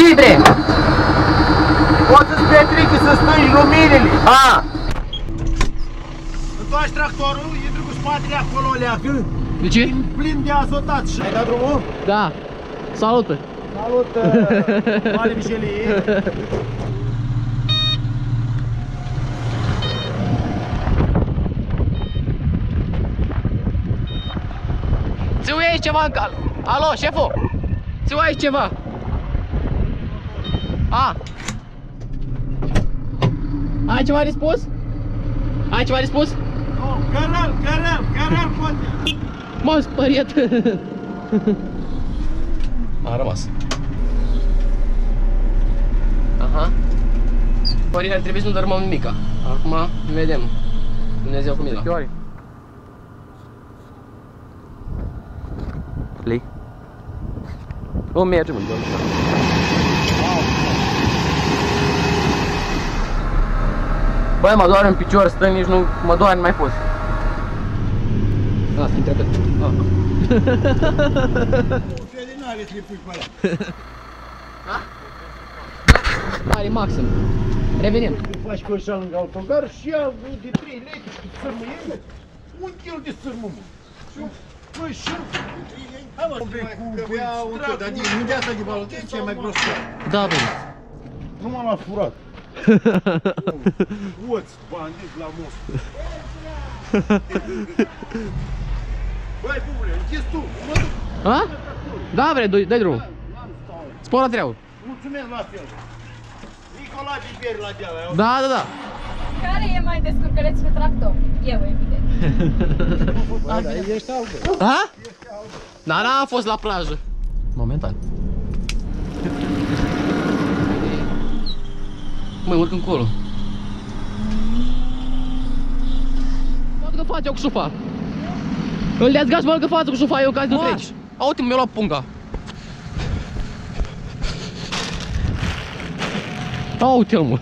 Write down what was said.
ce bre? Poți să-ți petrică să stângi luminile. A, Întoarci tractorul, intri cu spatele acolo, leacă. de ce? Plin de azotat și ai dat drumul? Da. Salută. Salut, mare Michelie. Ți aici ceva în cal. Alo, șeful. Ți aici ceva. A. Ai ceva de spus? Ai ceva de spus? Cărăm, cărăm, cărăm, poate. M-am speriat. A rămas. Aha. Părinte, ar trebui să nu dărmăm nimica. Acum vedem. Dumnezeu cu mila. ori? Play. O merge, mă, doamne. Băi, mă doare în picior, stă nici nu mă doare mai pus. Asta intră pe. Ah. Felinare să le pui pe ăla. Are maxim. Revenim. Te faci cu așa lângă autocar și ia de 3 lei și cu sârmă ele. Un kil de sârmă, mă. Și Păi și Hai mă, cu cu dar din unde asta de balotie ce e mai gros că Da, bine. Nu m-am l-a furat. Oți, bandit la most. Băi, bubule, închis tu, mă duc. A? Da, bre, dai, dai drumul. Spora treabă. Mulțumesc la fel. Nicola Biberi la deala, eu. Da, da, da. Care e mai descurcăreț pe tractor? Eu, evident. Băi, dar ești albă. A? Da, n-am fost la plajă. Momentan. Măi, urc încolo. Mă că faci eu cu șufa. Îl dezgați mă că față cu șufa eu ca să nu treci. Uite, mi-a luat punga. Uite-l mă.